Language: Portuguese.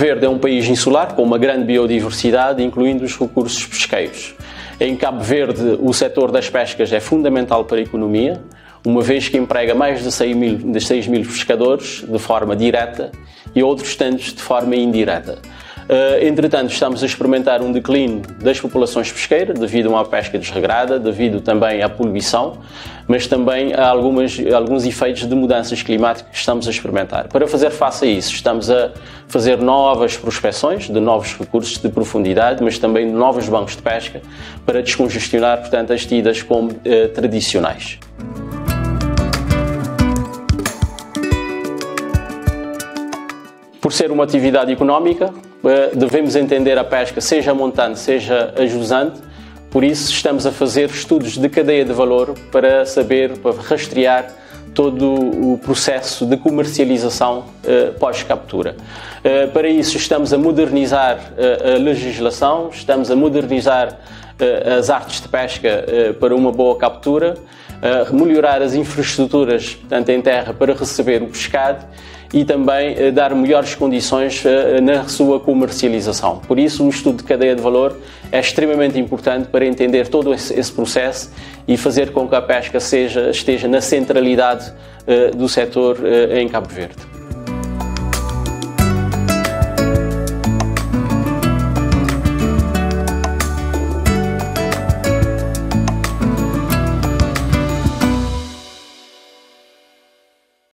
Verde é um país insular com uma grande biodiversidade, incluindo os recursos pesqueiros. Em Cabo Verde, o setor das pescas é fundamental para a economia, uma vez que emprega mais de 6 mil, de 6 mil pescadores de forma direta e outros tantos de forma indireta. Uh, entretanto, estamos a experimentar um declínio das populações pesqueiras devido uma pesca desregrada, devido também à poluição, mas também a algumas, alguns efeitos de mudanças climáticas que estamos a experimentar. Para fazer face a isso, estamos a fazer novas prospecções de novos recursos de profundidade, mas também de novos bancos de pesca para descongestionar, portanto, as tidas como uh, tradicionais. Por ser uma atividade económica, eh, devemos entender a pesca, seja montante, seja ajusante, por isso estamos a fazer estudos de cadeia de valor para saber, para rastrear todo o processo de comercialização uh, pós-captura. Uh, para isso estamos a modernizar uh, a legislação, estamos a modernizar as artes de pesca para uma boa captura, melhorar as infraestruturas, tanto em terra, para receber o pescado e também eh, dar melhores condições eh, na sua comercialização. Por isso, o estudo de cadeia de valor é extremamente importante para entender todo esse processo e fazer com que a pesca seja, esteja na centralidade eh, do setor em Cabo Verde.